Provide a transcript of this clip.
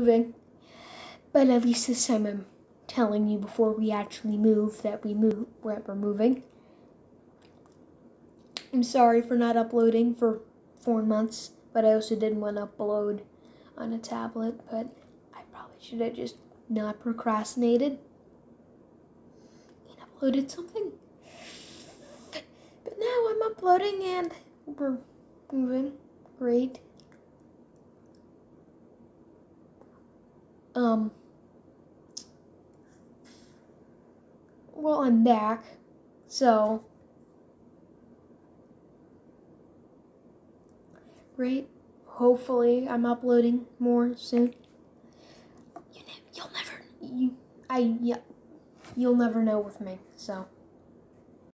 But at least this time I'm telling you before we actually move that we move we're moving. I'm sorry for not uploading for four months, but I also didn't want to upload on a tablet, but I probably should have just not procrastinated and uploaded something. But now I'm uploading and we're moving. Great. Um, well, I'm back, so, great. Hopefully, I'm uploading more soon. You ne you'll never, you, I, yeah, you'll never know with me, so.